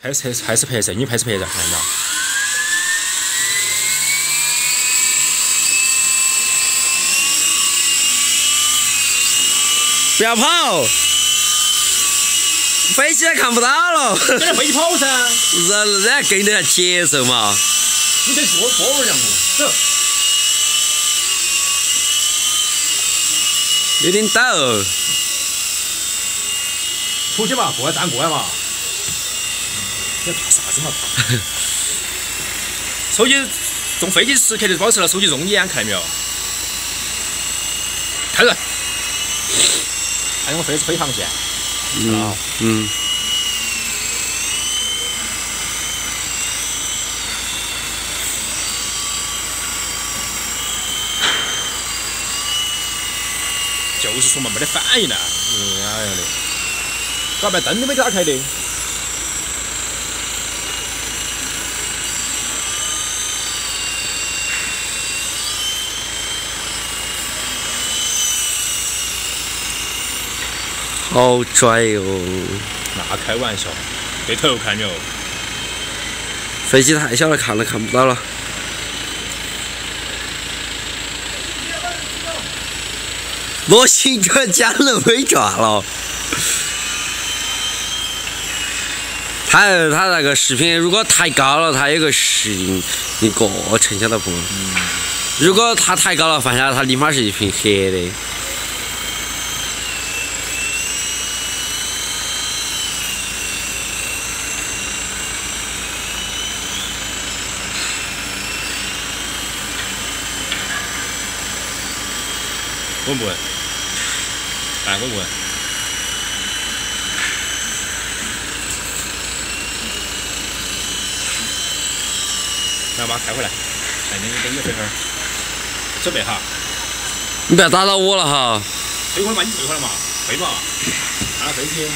开始开始拍摄，你拍是拍摄，看到？不要跑，飞机看不到了。跟着飞机跑噻。人人家跟着节奏嘛。你得坐坐会儿，杨哥，走。有点陡。出去吧，过来站过来嘛。你怕啥子嘛？手机坐飞机时刻就保持了手机中间，看到没有？开人。还用飞飞航线。嗯嗯。就是说嘛，没得反应了。哎呀的，咋办？灯都没打开的。好拽哟！那开玩笑，对头看没有？飞机太小了，看都看不到了。罗新川将人被抓了。他他那个视频如果太高了，他有个适应一过程，晓得不？如果他抬高了，放下他立马是一片黑的。稳不稳？哎，稳不稳？来，把它开回来。哎，你等你会儿，准备哈。你不要打扰我了哈。退回来嘛，你退回来嘛，退嘛。看下飞机。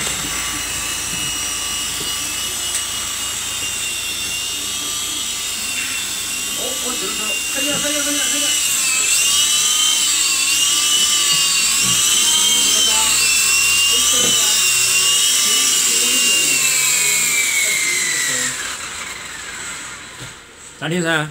哦，我这个时候，可以了，可以了，哪里人，